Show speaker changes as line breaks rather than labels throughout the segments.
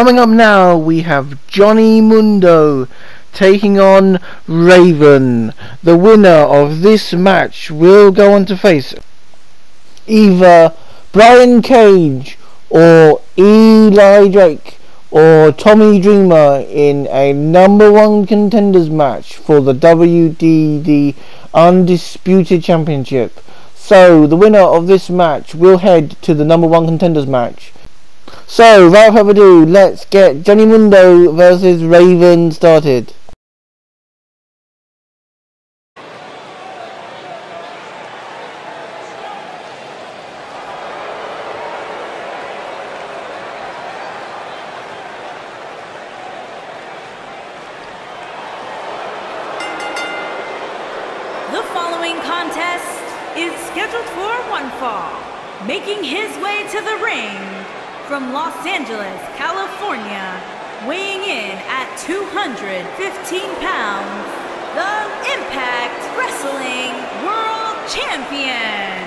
Coming up now, we have Johnny Mundo taking on Raven. The winner of this match will go on to face either Brian Cage or Eli Drake or Tommy Dreamer in a number one contenders match for the WDD Undisputed Championship. So, the winner of this match will head to the number one contenders match. So, without further ado, let's get Johnny Mundo versus Raven started.
The following contest is scheduled for one fall. Making his way to the ring from Los Angeles, California, weighing in at 215 pounds, the Impact Wrestling World Champion,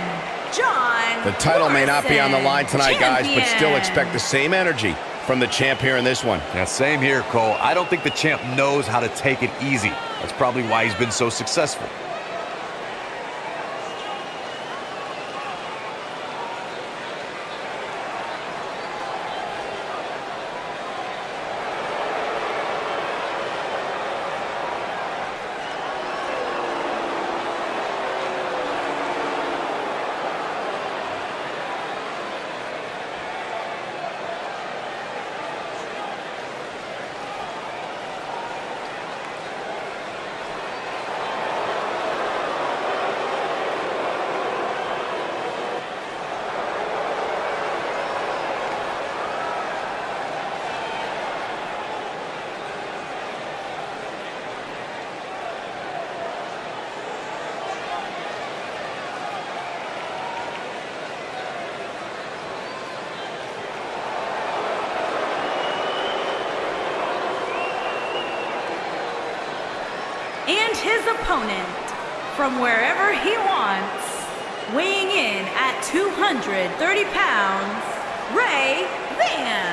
John.
The title may not be on the line
Morrison,
tonight, guys, but still expect the same energy from the champ here in this one.
Yeah, same here, Cole. I don't think the champ knows how to take it easy. That's probably why he's been so successful.
and his opponent from wherever he wants, weighing in at 230 pounds, Ray Van.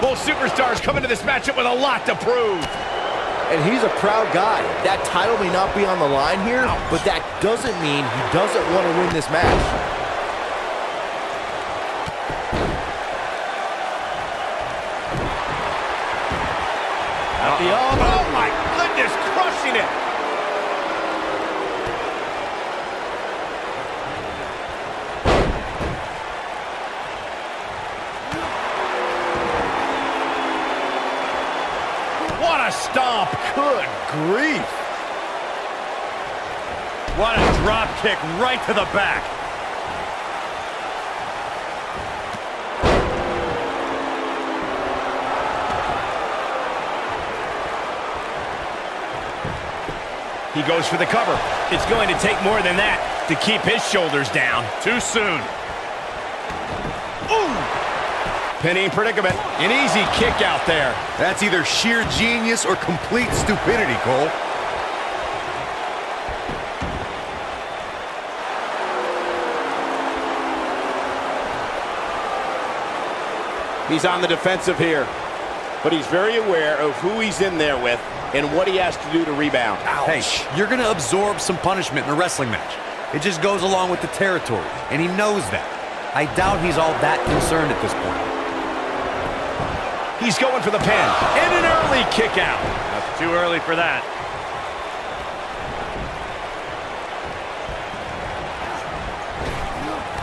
Both superstars come into this matchup with a lot to prove.
And he's a proud guy. That title may not be on the line here, but that doesn't mean he doesn't want to win this match.
stomp.
Good grief.
What a drop kick right to the back. He goes for the cover.
It's going to take more than that to keep his shoulders down.
Too soon. Ooh! Pinning predicament. An easy kick out there.
That's either sheer genius or complete stupidity, Cole.
He's on the defensive here, but he's very aware of who he's in there with and what he has to do to rebound.
Hey, you're going to absorb some punishment in a wrestling match. It just goes along with the territory, and he knows that. I doubt he's all that concerned at this point.
He's going for the pin. And an early kick out.
That's too early for that.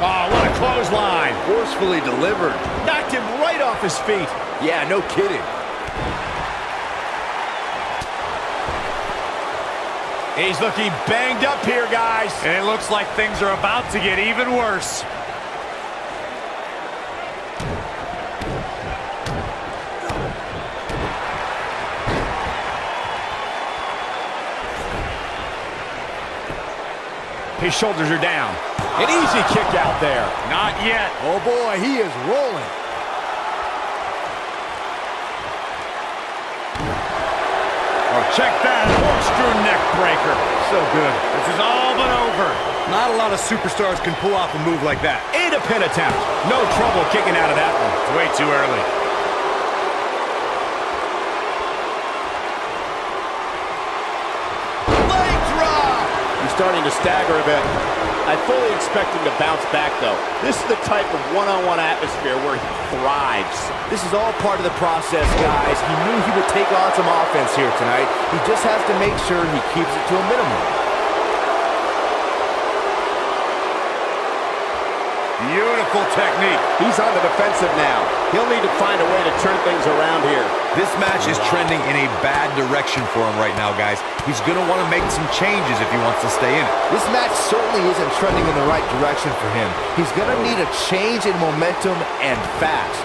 Oh, what a clothesline.
Forcefully delivered.
Knocked him right off his feet.
Yeah, no kidding.
He's looking banged up here, guys.
And it looks like things are about to get even worse.
His shoulders are down. An easy kick out there.
Not yet.
Oh boy, he is rolling.
Oh, check that. Corkscrew neck breaker. So good.
This is all but over.
Not a lot of superstars can pull off a move like that.
And a pin attempt. No trouble kicking out of that one.
It's way too early. Starting to stagger a bit. I fully expect him to bounce back, though. This is the type of one-on-one -on -one atmosphere where he thrives.
This is all part of the process, guys. He knew he would take on some offense here tonight. He just has to make sure he keeps it to a minimum.
Beautiful technique.
He's on the defensive now. He'll need to find a way to turn things around here.
This match is trending in a bad direction for him right now, guys. He's going to want to make some changes if he wants to stay in it.
This match certainly isn't trending in the right direction for him. He's going to need a change in momentum and fast.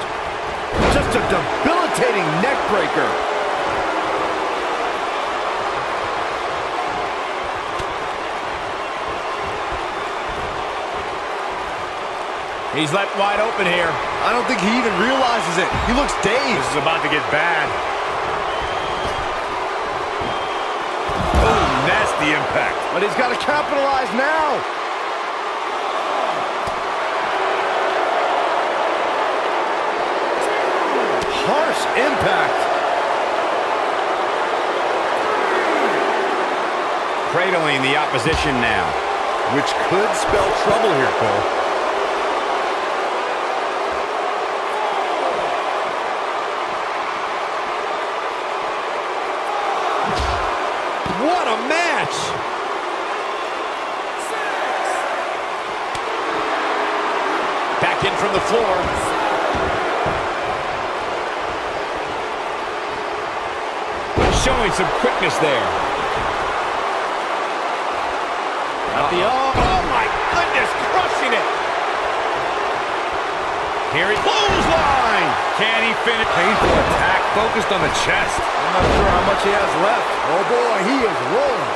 Just a debilitating neck
He's left wide open here.
I don't think he even realizes it. He looks dazed.
This is about to get bad.
Oh, nasty impact.
But he's got to capitalize now. Harsh impact.
Cradling the opposition now.
Which could spell trouble here, Cole.
What a match! Back in from the floor. Showing some quickness there.
At the oh,
Oh my goodness, crushing it! Here he clothesline! Can he finish?
Painful attack focused on the chest.
I'm not sure how much he has left. Oh boy, he is rolling.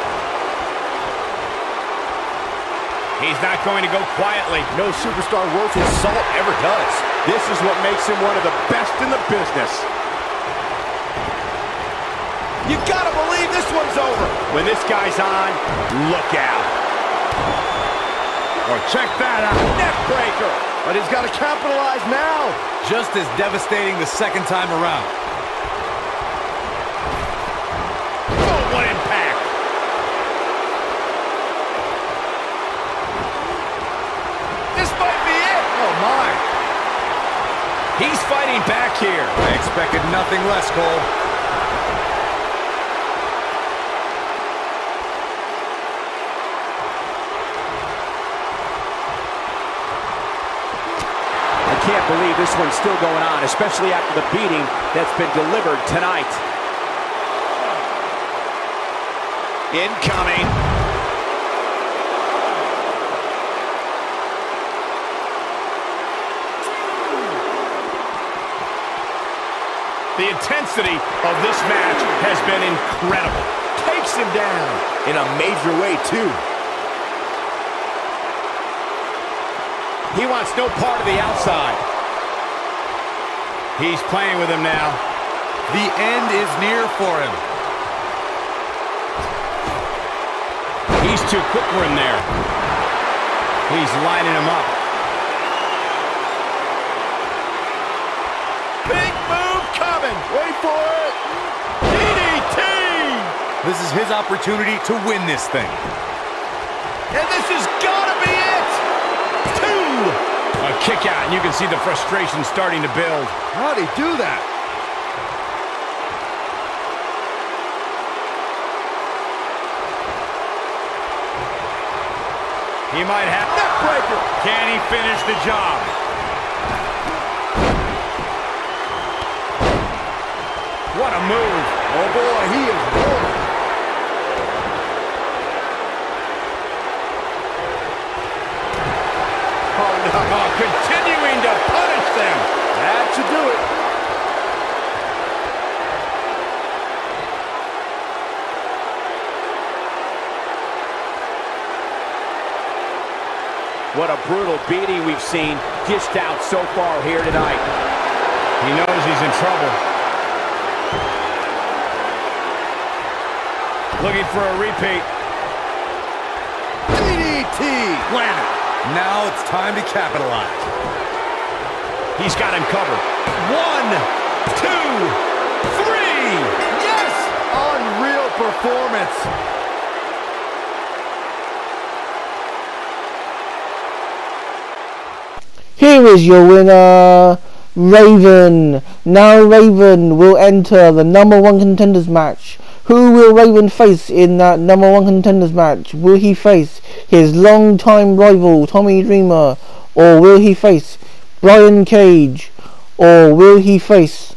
He's not going to go quietly.
No superstar worth his salt ever does.
This is what makes him one of the best in the business.
You gotta believe this one's over.
When this guy's on, look out.
Or check that out.
Neck breaker. But he's got to capitalize now.
Just as devastating the second time around.
Oh, what impact! This might be it.
Oh my.
He's fighting back here.
I expected nothing less, Cole.
Believe this one's still going on, especially after the beating that's been delivered tonight.
Incoming. The intensity of this match has been incredible. Takes
takes him down in a major way, too.
He wants no part of the outside. He's playing with him now.
The end is near for him.
He's too quick for him there. He's lining him up.
Big move coming. Wait for it. DDT!
This is his opportunity to win this thing.
And this is gotta be it.
A kick out, and you can see the frustration starting to build.
How'd he do that?
He might have...
Neckbreaker.
Can he finish the job? What a move.
Oh boy, he is rolling.
Oh. Continuing to punish them.
That should do it.
What a brutal beating we've seen dished out so far here tonight.
He knows he's in trouble. Looking for a repeat.
DDT.
Landed.
Now it's time to capitalize.
He's got him covered. One, two, three.
Yes! Unreal performance.
Here is your winner, Raven. Now Raven will enter the number one contenders match. Who will Raven face in that number one contenders match? Will he face his long-time rival Tommy Dreamer, or will he face Brian Cage, or will he face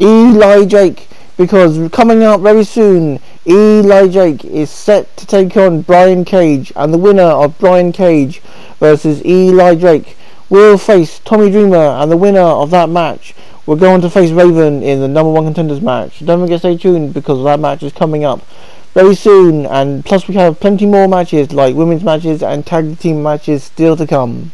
Eli Drake? Because coming up very soon, Eli Drake is set to take on Brian Cage, and the winner of Brian Cage versus Eli Drake will face Tommy Dreamer, and the winner of that match will go on to face Raven in the number one contenders match. Don't forget to stay tuned because that match is coming up very soon, and plus we have plenty more matches like women's matches and tag team matches still to come.